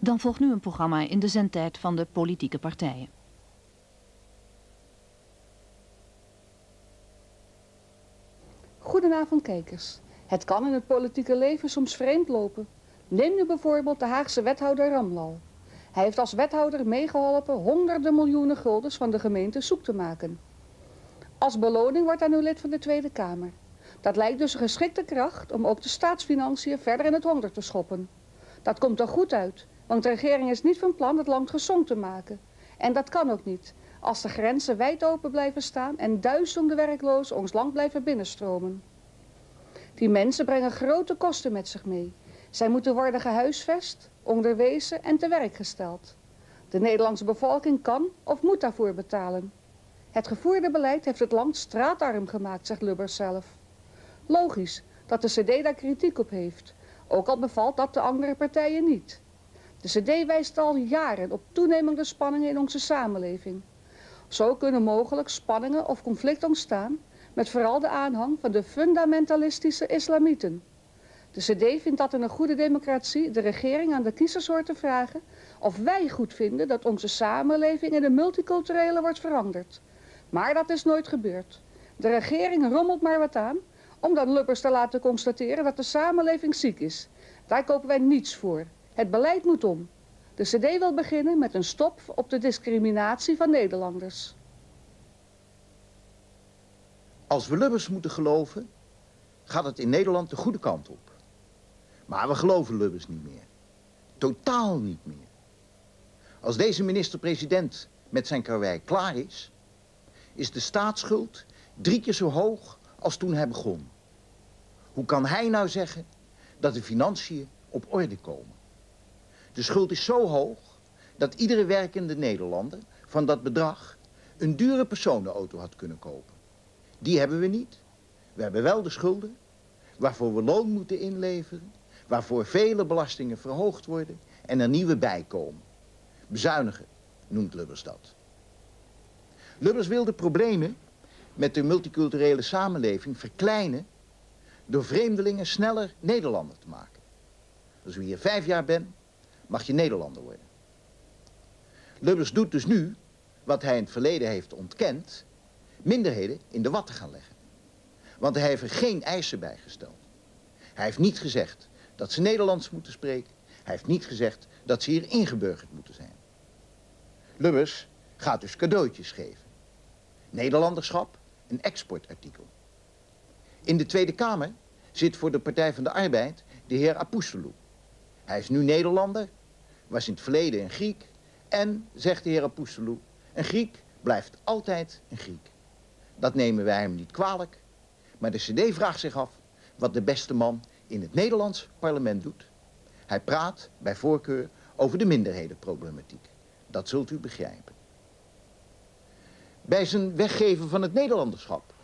Dan volgt nu een programma in de zendtijd van de politieke partijen. Goedenavond kijkers. Het kan in het politieke leven soms vreemd lopen. Neem nu bijvoorbeeld de Haagse wethouder Ramlal. Hij heeft als wethouder meegeholpen honderden miljoenen guldens van de gemeente zoek te maken. Als beloning wordt hij nu lid van de Tweede Kamer. Dat lijkt dus een geschikte kracht om ook de staatsfinanciën verder in het honderd te schoppen. Dat komt er goed uit, want de regering is niet van plan het land gezond te maken. En dat kan ook niet, als de grenzen wijd open blijven staan en duizenden werklozen ons land blijven binnenstromen. Die mensen brengen grote kosten met zich mee. Zij moeten worden gehuisvest, onderwezen en te werk gesteld. De Nederlandse bevolking kan of moet daarvoor betalen. Het gevoerde beleid heeft het land straatarm gemaakt, zegt Lubbers zelf. Logisch dat de CD daar kritiek op heeft, ook al bevalt dat de andere partijen niet. De CD wijst al jaren op toenemende spanningen in onze samenleving. Zo kunnen mogelijk spanningen of conflict ontstaan met vooral de aanhang van de fundamentalistische islamieten. De CD vindt dat in een goede democratie de regering aan de kiezers hoort te vragen of wij goed vinden dat onze samenleving in een multiculturele wordt veranderd. Maar dat is nooit gebeurd. De regering rommelt maar wat aan om dan Lubbers te laten constateren dat de samenleving ziek is. Daar kopen wij niets voor. Het beleid moet om. De CD wil beginnen met een stop op de discriminatie van Nederlanders. Als we Lubbers moeten geloven, gaat het in Nederland de goede kant op. Maar we geloven Lubbers niet meer. Totaal niet meer. Als deze minister-president met zijn karwei klaar is, is de staatsschuld drie keer zo hoog als toen hij begon. Hoe kan hij nou zeggen dat de financiën op orde komen? De schuld is zo hoog dat iedere werkende Nederlander van dat bedrag een dure personenauto had kunnen kopen. Die hebben we niet. We hebben wel de schulden, waarvoor we loon moeten inleveren, waarvoor vele belastingen verhoogd worden en er nieuwe bijkomen. Bezuinigen noemt Lubbers dat. Lubbers wil de problemen met de multiculturele samenleving verkleinen door vreemdelingen sneller Nederlander te maken. Als u hier vijf jaar bent, mag je Nederlander worden. Lubbers doet dus nu, wat hij in het verleden heeft ontkend, minderheden in de watten gaan leggen. Want hij heeft er geen eisen bij gesteld. Hij heeft niet gezegd dat ze Nederlands moeten spreken. Hij heeft niet gezegd dat ze hier ingeburgerd moeten zijn. Lubbers gaat dus cadeautjes geven. Nederlanderschap, een exportartikel. In de Tweede Kamer zit voor de Partij van de Arbeid de heer Apoustelou. Hij is nu Nederlander, was in het verleden een Griek... en, zegt de heer Apoustelou, een Griek blijft altijd een Griek. Dat nemen wij hem niet kwalijk. Maar de cd vraagt zich af wat de beste man in het Nederlands parlement doet. Hij praat bij voorkeur over de minderhedenproblematiek. Dat zult u begrijpen. Bij zijn weggeven van het Nederlanderschap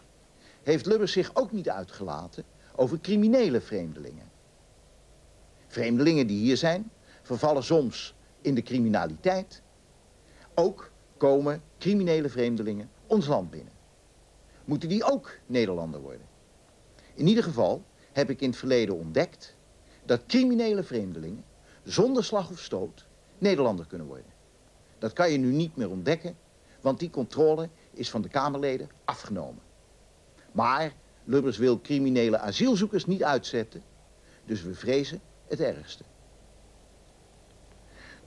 heeft Lubbers zich ook niet uitgelaten over criminele vreemdelingen. Vreemdelingen die hier zijn, vervallen soms in de criminaliteit. Ook komen criminele vreemdelingen ons land binnen. Moeten die ook Nederlander worden? In ieder geval heb ik in het verleden ontdekt dat criminele vreemdelingen zonder slag of stoot Nederlander kunnen worden. Dat kan je nu niet meer ontdekken, want die controle is van de Kamerleden afgenomen. Maar Lubbers wil criminele asielzoekers niet uitzetten, dus we vrezen het ergste.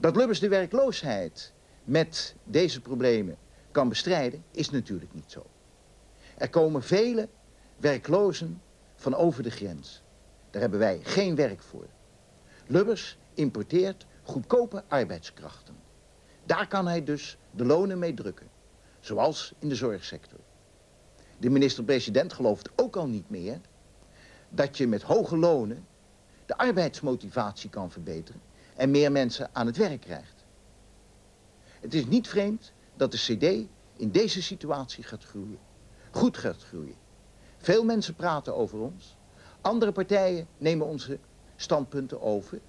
Dat Lubbers de werkloosheid met deze problemen kan bestrijden, is natuurlijk niet zo. Er komen vele werklozen van over de grens. Daar hebben wij geen werk voor. Lubbers importeert goedkope arbeidskrachten. Daar kan hij dus de lonen mee drukken. Zoals in de zorgsector. De minister-president gelooft ook al niet meer dat je met hoge lonen de arbeidsmotivatie kan verbeteren en meer mensen aan het werk krijgt. Het is niet vreemd dat de CD in deze situatie gaat groeien. Goed gaat groeien. Veel mensen praten over ons. Andere partijen nemen onze standpunten over.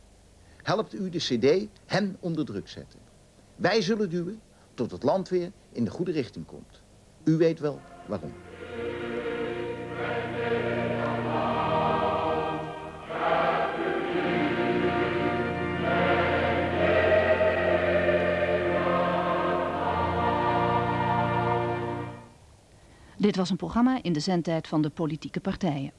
Helpt u de CD hen onder druk zetten. Wij zullen duwen tot het land weer in de goede richting komt. U weet wel waarom. Dit was een programma in de zendtijd van de politieke partijen.